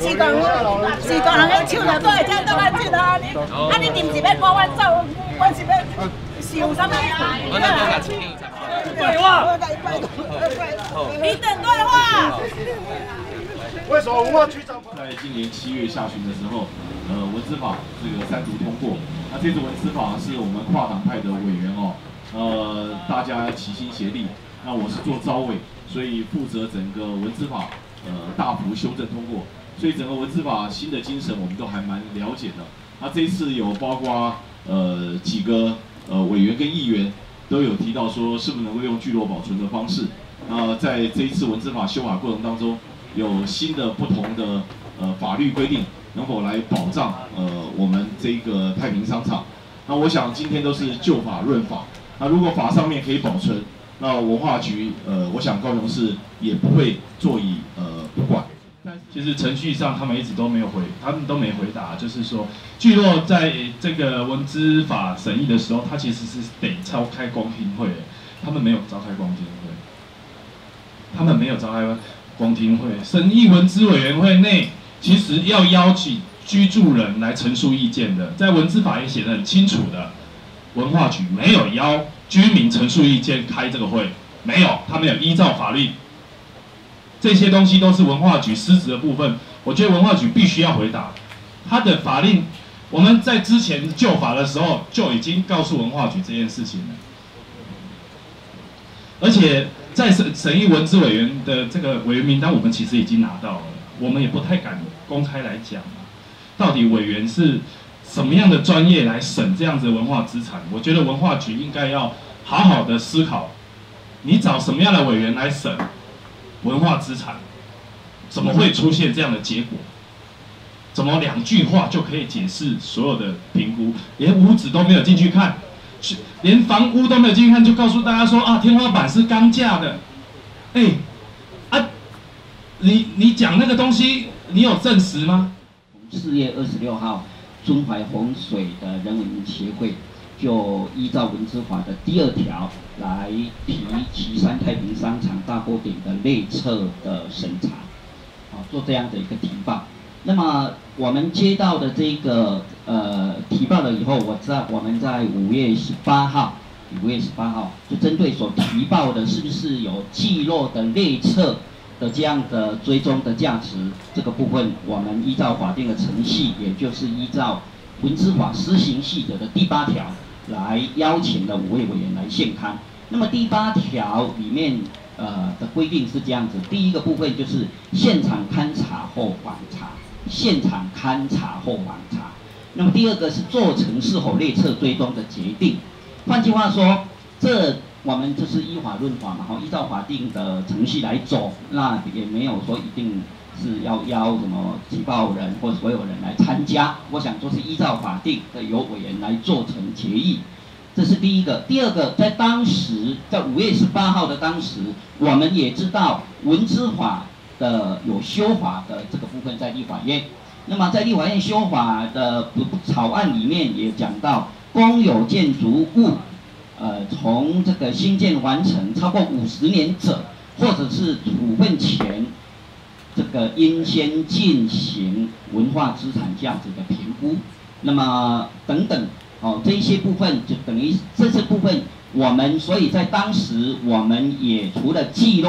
是讲是讲人个手就都会这倒来进啊！你啊你定是要赶阮走，阮是要想啥物？我那都甲请对话，平等对话。为什么文化局长在今年七月下旬的时候，呃，文字法这个三读通过。那这次文字法是我们跨党派的委员哦，呃，大家齐心协力。那我是做招委，所以负责整个文字法呃大幅修正通过。所以整个文字法新的精神，我们都还蛮了。解的。那这次有包括呃几个呃委员跟议员都有提到说，是不是能够用聚落保存的方式？那在这一次文字法修法过程当中，有新的不同的呃法律规定，能否来保障呃我们这个太平商场？那我想今天都是旧法论法。那如果法上面可以保存，那文化局呃，我想高雄市也不会坐以呃不管。其实程序上他们一直都没有回，他们都没回答。就是说，聚落在这个文资法审议的时候，他其实是得召开公听会，他们没有召开公听会，他们没有召开公听会。审议文资委员会内，其实要邀请居住人来陈述意见的，在文资法也写得很清楚的，文化局没有邀居民陈述意见开这个会，没有，他们有依照法律。这些东西都是文化局失职的部分，我觉得文化局必须要回答。他的法令，我们在之前旧法的时候就已经告诉文化局这件事情了，而且在审审议文字委员的这个委员名单，我们其实已经拿到了，我们也不太敢公开来讲到底委员是什么样的专业来审这样子的文化资产？我觉得文化局应该要好好的思考，你找什么样的委员来审？文化资产怎么会出现这样的结果？怎么两句话就可以解释所有的评估？连屋子都没有进去看，连房屋都没有进去看，就告诉大家说啊，天花板是钢架的。哎，啊，你你讲那个东西，你有证实吗？四月二十六号，中淮洪水的人文协会。就依照文资法的第二条来提旗山太平商场大锅顶的内侧的审查，啊，做这样的一个提报。那么我们接到的这个呃提报了以后，我在我们在五月十八号，五月十八号就针对所提报的是不是有记录的内侧的这样的追踪的价值这个部分，我们依照法定的程序，也就是依照文资法施行细则的第八条。来邀请了五位委员来现刊。那么第八条里面呃的规定是这样子：第一个部分就是现场勘查后访查，现场勘查后访查。那么第二个是做成是否列册追踪的决定。换句话说，这我们就是依法论法嘛，哈，依照法定的程序来走，那也没有说一定。是要邀什么举报人或所有人来参加？我想说是依照法定的由委员来做成决议，这是第一个。第二个，在当时在五月十八号的当时，我们也知道文资法的有修法的这个部分在立法院。那么在立法院修法的草案里面也讲到，公有建筑物，呃，从这个新建完成超过五十年者，或者是处分前。这个应先进行文化资产价值的评估，那么等等，哦，这一些部分就等于这些部分，我们所以在当时我们也除了记录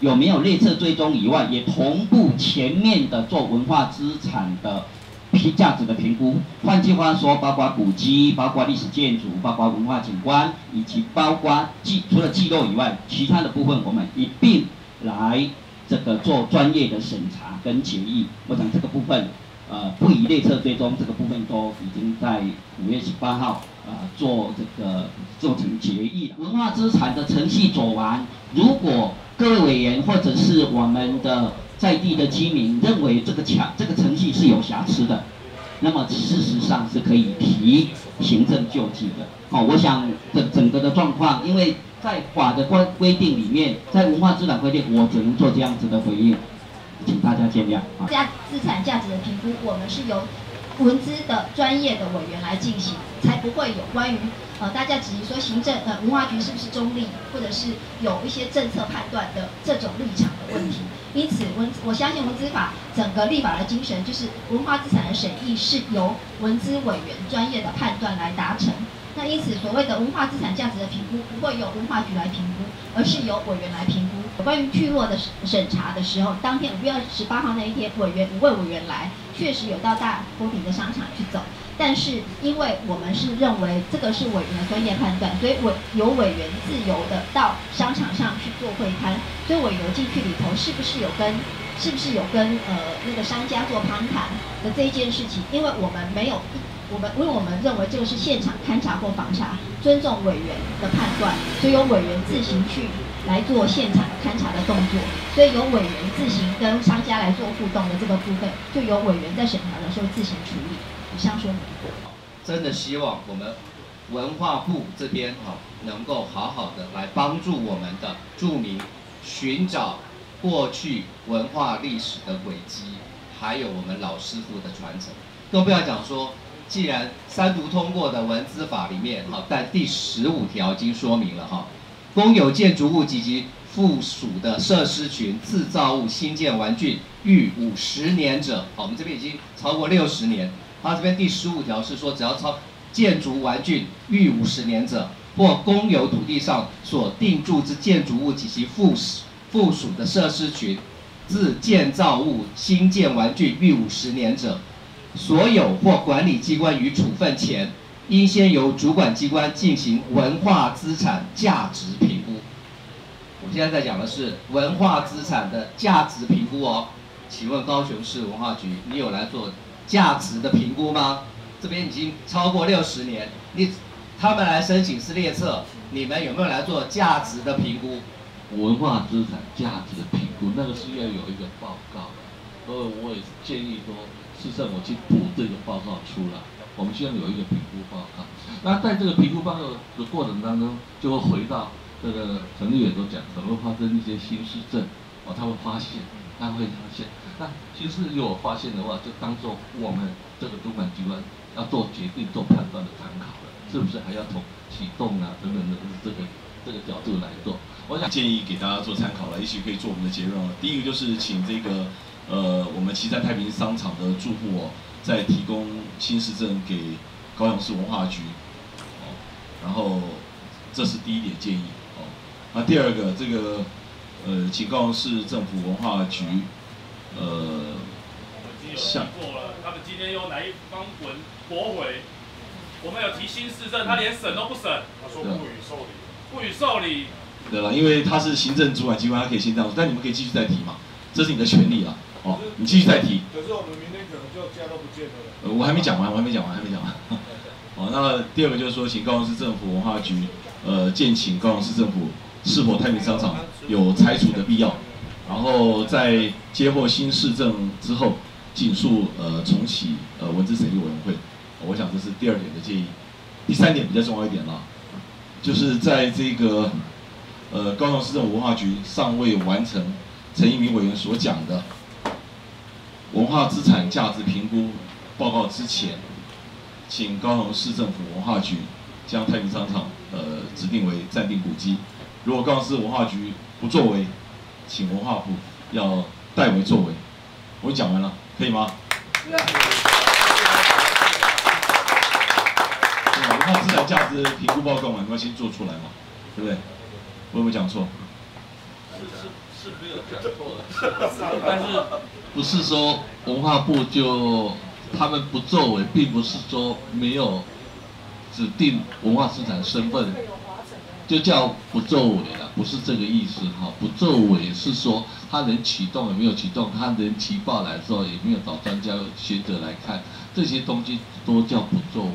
有没有列册追踪以外，也同步全面的做文化资产的评价值的评估。换句话说，包括古迹、包括历史建筑、包括文化景观，以及包括记除了记录以外，其他的部分我们一并来。这个做专业的审查跟决议，我想这个部分，呃，不以列册追踪这个部分都已经在五月十八号，呃，做这个做成决议了。文化资产的程序走完，如果各位委员或者是我们的在地的居民认为这个强这个程序是有瑕疵的，那么事实上是可以提行政救济的。哦，我想整整个的状况，因为在法的规规定里面，在文化资产规定，我只能做这样子的回应，请大家见谅。价资产价值的评估，我们是由文资的专业的委员来进行，才不会有关于呃大家质疑说行政呃文化局是不是中立，或者是有一些政策判断的这种立场的问题。因此文我相信文资法整个立法的精神就是文化资产的审议是由文资委员专业的判断来达成。那因此，所谓的文化资产价值的评估不会由文化局来评估，而是由委员来评估。关于聚落的审查的时候，当天五月二十八号那一天，委员五位委员来，确实有到大波平的商场去走。但是，因为我们是认为这个是委员的专业判断，所以委由委员自由的到商场上去做会摊。所以委员进去里头是不是有跟，是不是有跟呃那个商家做攀谈的这一件事情？因为我们没有。我们因为我们认为这个是现场勘查或访查，尊重委员的判断，所以由委员自行去来做现场勘查的动作，所以由委员自行跟商家来做互动的这个部分，就由委员在审查的时候自行处理。以上说明。真的希望我们文化部这边哈，能够好好的来帮助我们的著名寻找过去文化历史的轨迹，还有我们老师傅的传承，更不要讲说。既然三读通过的文资法里面，哈，在第十五条已经说明了哈，公有建筑物及其附属的设施群、自造物新建玩具逾五十年者，好，我们这边已经超过六十年。它这边第十五条是说，只要超建筑玩具逾五十年者，或公有土地上所定住之建筑物及其附附属的设施群、自建造物新建玩具逾五十年者。所有或管理机关于处分前，应先由主管机关进行文化资产价值评估。我现在在讲的是文化资产的价值评估哦。请问高雄市文化局，你有来做价值的评估吗？这边已经超过六十年，你他们来申请是列册，你们有没有来做价值的评估？文化资产价值的评估，那个是要有一个报告的，所以我也建议说。市政府去补这个报告出来，我们希望有一个评估报告。那在这个评估报告的过程当中，就会回到这个陈立远都讲，可能会发生一些新市政，哦，他会发现，他会发现。那其实如果发现的话，就当做我们这个主管机关要做决定、做判断的参考了，是不是还要从启动啊等等的这个这个角度来做？我想建议给大家做参考了，也许可以做我们的结论了。第一个就是请这个。呃，我们旗山太平商场的住户哦，在提供新市镇给高雄市文化局，哦，然后这是第一点建议，哦，那第二个这个，呃，请高雄市政府文化局，呃，想过了，他们今天又来一方文驳回，我们有提新市政，他连审都不审，他说不予受理，不予受理，对了，因为他是行政主管机关，他可以先这样说，但你们可以继续再提嘛，这是你的权利啊。哦，你继续再提。可是我们明天可能就家都不见了。呃，我还没讲完，我还没讲完，还没讲完。哦，那第二个就是说，请高雄市政府文化局，呃，建请高雄市政府是否太平商场有拆除的必要，然后在接获新市政之后，尽速呃重启呃文字审议委员会。我想这是第二点的建议。第三点比较重要一点了，就是在这个呃高雄市政府文化局尚未完成陈一鸣委员所讲的。文化资产价值评估报告之前，请高雄市政府文化局将太平商场呃指定为暂定古迹。如果高雄市文化局不作为，请文化部要代为作为。我讲完了，可以吗？文化资产价值评估报告嘛，你要先做出来嘛，对不对？我有没有讲错？是是没有讲错的，但是不是说文化部就他们不作为，并不是说没有指定文化资产身份，就叫不作为了，不是这个意思哈。不作为是说他能启动也没有启动，他能提报来之后也没有找专家学者来看，这些东西都叫不作为。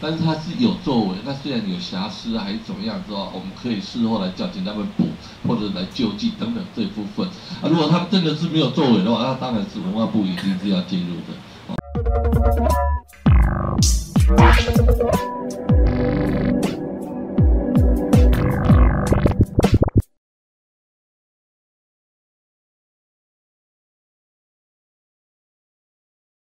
但是他是有作为，那虽然有瑕疵还是怎么样之后，我们可以事后来叫请他们补，或者来救济等等这一部分。啊，如果他们真的是没有作为的话，那当然是文化部一定是要介入的。